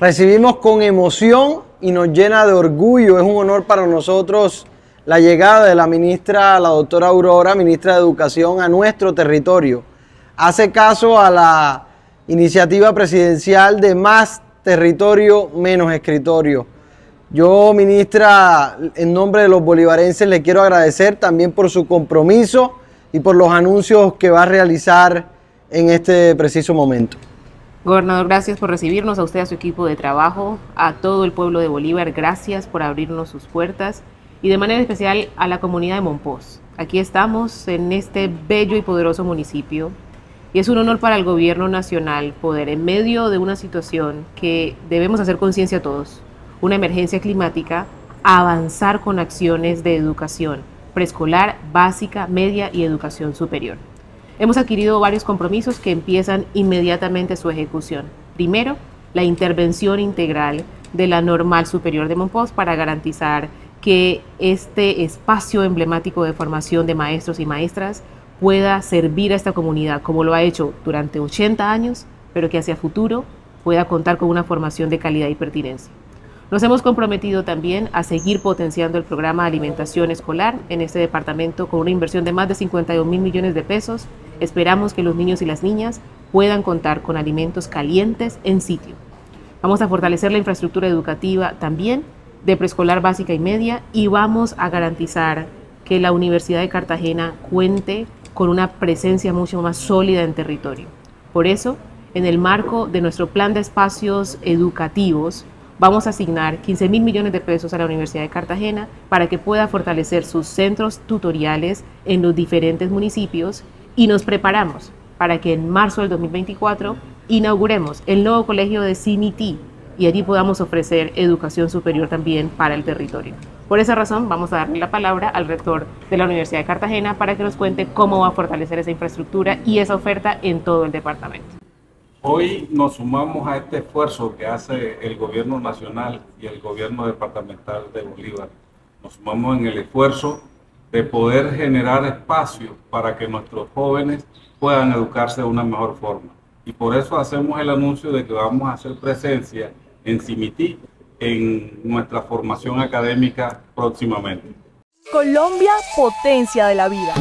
Recibimos con emoción y nos llena de orgullo, es un honor para nosotros la llegada de la ministra, la doctora Aurora, ministra de Educación, a nuestro territorio. Hace caso a la iniciativa presidencial de más territorio, menos escritorio. Yo, ministra, en nombre de los bolivarenses, le quiero agradecer también por su compromiso y por los anuncios que va a realizar en este preciso momento. Gobernador, gracias por recibirnos, a usted, a su equipo de trabajo, a todo el pueblo de Bolívar, gracias por abrirnos sus puertas y de manera especial a la comunidad de Monpós. Aquí estamos en este bello y poderoso municipio y es un honor para el gobierno nacional poder, en medio de una situación que debemos hacer conciencia todos, una emergencia climática, avanzar con acciones de educación preescolar, básica, media y educación superior. Hemos adquirido varios compromisos que empiezan inmediatamente su ejecución. Primero, la intervención integral de la normal superior de Monpós para garantizar que este espacio emblemático de formación de maestros y maestras pueda servir a esta comunidad como lo ha hecho durante 80 años, pero que hacia futuro pueda contar con una formación de calidad y pertinencia. Nos hemos comprometido también a seguir potenciando el programa de alimentación escolar en este departamento con una inversión de más de 52 mil millones de pesos. Esperamos que los niños y las niñas puedan contar con alimentos calientes en sitio. Vamos a fortalecer la infraestructura educativa también de preescolar básica y media y vamos a garantizar que la Universidad de Cartagena cuente con una presencia mucho más sólida en territorio. Por eso, en el marco de nuestro plan de espacios educativos, vamos a asignar 15 mil millones de pesos a la Universidad de Cartagena para que pueda fortalecer sus centros tutoriales en los diferentes municipios y nos preparamos para que en marzo del 2024 inauguremos el nuevo colegio de CIMITI y allí podamos ofrecer educación superior también para el territorio. Por esa razón vamos a darle la palabra al rector de la Universidad de Cartagena para que nos cuente cómo va a fortalecer esa infraestructura y esa oferta en todo el departamento. Hoy nos sumamos a este esfuerzo que hace el gobierno nacional y el gobierno departamental de Bolívar. Nos sumamos en el esfuerzo de poder generar espacios para que nuestros jóvenes puedan educarse de una mejor forma. Y por eso hacemos el anuncio de que vamos a hacer presencia en CIMITI en nuestra formación académica próximamente. Colombia, potencia de la vida.